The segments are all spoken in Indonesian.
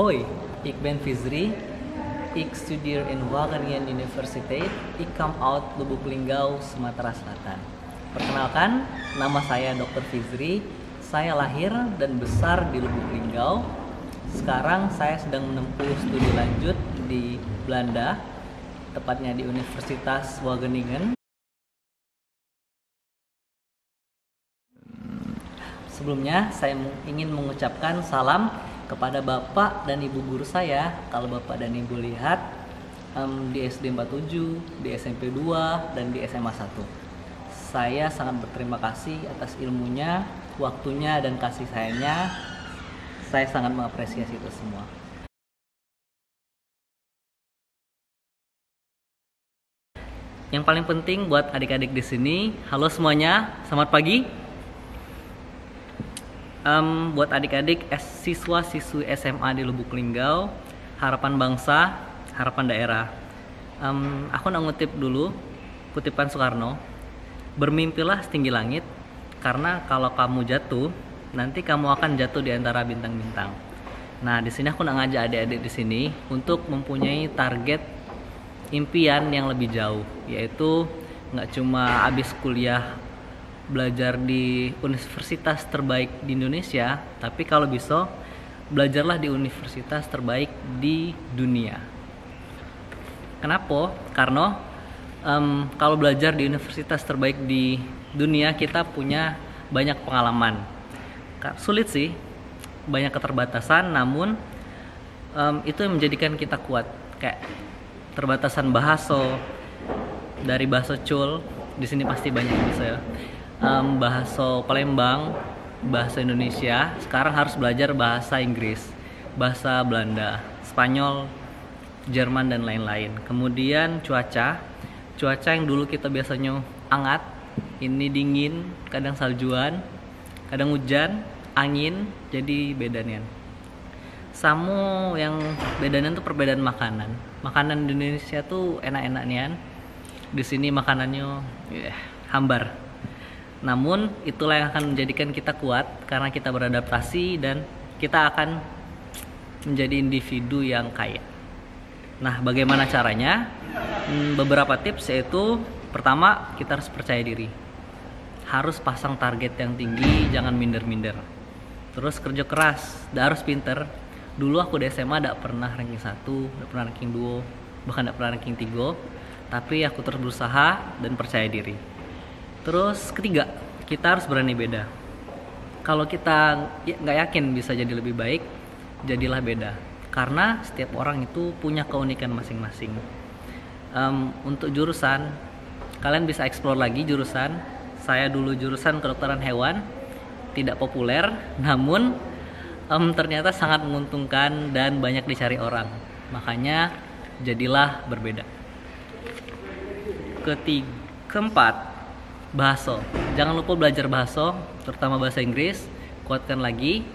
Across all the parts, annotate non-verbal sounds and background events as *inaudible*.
Hoi, ik ben Fizri. Ik studeer in Wageningen Universiteit. Ik come out Lubuk Linggau, Sumatera Selatan. Perkenalkan, nama saya Dr. Fizri. Saya lahir dan besar di Lubuk Linggau. Sekarang saya sedang menempuh studi lanjut di Belanda, tepatnya di Universitas Wageningen. Sebelumnya, saya ingin mengucapkan salam kepada Bapak dan Ibu guru saya. Kalau Bapak dan Ibu lihat um, di SD 47, di SMP 2, dan di SMA 1. Saya sangat berterima kasih atas ilmunya, waktunya, dan kasih sayangnya. Saya sangat mengapresiasi itu semua. Yang paling penting buat adik-adik di sini, halo semuanya, selamat pagi um, buat adik-adik siswa siswi SMA di Lubuk Linggau harapan bangsa harapan daerah. Um, aku nak ngutip dulu kutipan Soekarno. Bermimpilah setinggi langit karena kalau kamu jatuh nanti kamu akan jatuh di antara bintang-bintang. Nah di sini aku nak ngajak adik-adik di sini untuk mempunyai target impian yang lebih jauh yaitu nggak cuma habis kuliah belajar di universitas terbaik di Indonesia, tapi kalau bisa belajarlah di universitas terbaik di dunia. Kenapa? Karena um, kalau belajar di universitas terbaik di dunia kita punya banyak pengalaman. Sulit sih, banyak keterbatasan, namun um, itu yang menjadikan kita kuat. Kayak terbatasan bahasa dari bahasa Cul, di sini pasti banyak bisa ya um, bahasa Palembang, bahasa Indonesia, sekarang harus belajar bahasa Inggris, bahasa Belanda, Spanyol, Jerman dan lain-lain. Kemudian cuaca, cuaca yang dulu kita biasanya hangat, ini dingin, kadang saljuan, kadang hujan, angin, jadi bedanya. Samu yang bedanya tuh perbedaan makanan. Makanan di Indonesia tuh enak-enak nian. Di sini makanannya yeah, hambar namun itulah yang akan menjadikan kita kuat karena kita beradaptasi dan kita akan menjadi individu yang kaya. Nah, bagaimana caranya? Hmm, beberapa tips yaitu pertama kita harus percaya diri. Harus pasang target yang tinggi, jangan minder-minder. Terus kerja keras, dan harus pinter. Dulu aku di SMA tidak pernah ranking 1, tidak pernah ranking 2, bahkan tidak pernah ranking 3. Tapi aku terus berusaha dan percaya diri Terus ketiga, kita harus berani beda. Kalau kita ya, nggak ya, yakin bisa jadi lebih baik, jadilah beda. Karena setiap orang itu punya keunikan masing-masing. Um, untuk jurusan, kalian bisa explore lagi jurusan. Saya dulu jurusan kedokteran hewan, tidak populer, *laughs* namun um, ternyata sangat menguntungkan dan banyak dicari orang. Makanya jadilah berbeda. Ketiga, keempat, bahasa. Jangan lupa belajar bahasa, terutama bahasa Inggris, kuatkan lagi.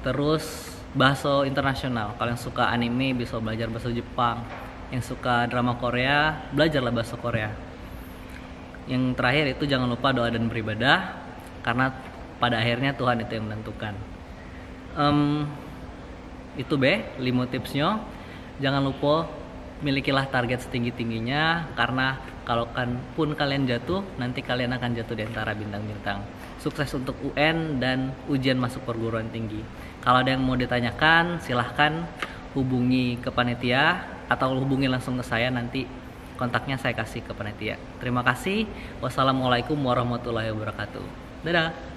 Terus bahasa internasional. Kalau yang suka anime bisa belajar bahasa Jepang. Yang suka drama Korea, belajarlah bahasa Korea. Yang terakhir itu jangan lupa doa dan beribadah karena pada akhirnya Tuhan itu yang menentukan. Um, itu B, lima tipsnya. Jangan lupa milikilah target setinggi-tingginya karena kalau kan pun kalian jatuh nanti kalian akan jatuh di antara bintang-bintang. Sukses untuk UN dan ujian masuk perguruan tinggi. Kalau ada yang mau ditanyakan silahkan hubungi ke panitia atau hubungi langsung ke saya nanti kontaknya saya kasih ke panitia. Terima kasih. Wassalamualaikum warahmatullahi wabarakatuh. Dadah